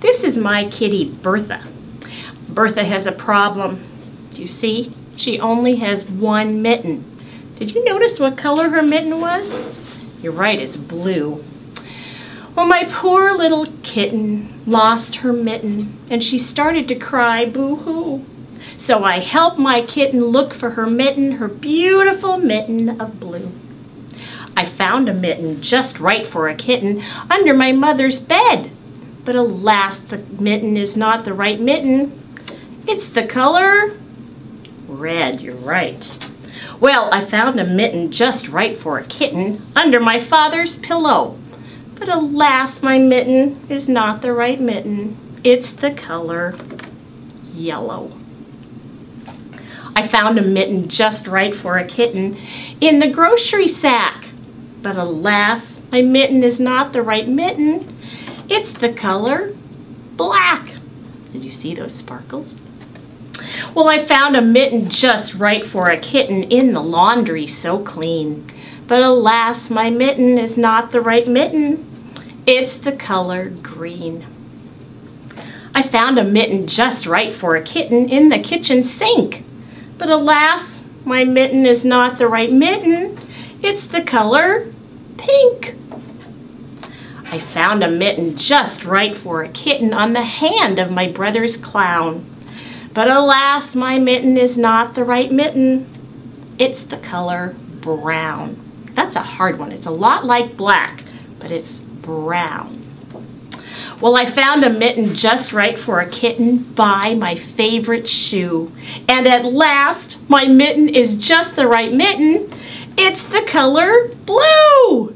This is my kitty, Bertha. Bertha has a problem. Do you see? She only has one mitten. Did you notice what color her mitten was? You're right, it's blue. Well, my poor little kitten lost her mitten and she started to cry boo-hoo. So I helped my kitten look for her mitten, her beautiful mitten of blue. I found a mitten just right for a kitten under my mother's bed. But alas, the mitten is not the right mitten. It's the color red, you're right. Well, I found a mitten just right for a kitten under my father's pillow. But alas, my mitten is not the right mitten. It's the color yellow. I found a mitten just right for a kitten in the grocery sack. But alas, my mitten is not the right mitten. It's the color black. Did you see those sparkles? Well, I found a mitten just right for a kitten in the laundry, so clean. But alas, my mitten is not the right mitten. It's the color green. I found a mitten just right for a kitten in the kitchen sink. But alas, my mitten is not the right mitten. It's the color pink. I found a mitten just right for a kitten on the hand of my brother's clown. But alas, my mitten is not the right mitten. It's the color brown. That's a hard one. It's a lot like black, but it's brown. Well, I found a mitten just right for a kitten by my favorite shoe. And at last, my mitten is just the right mitten. It's the color blue.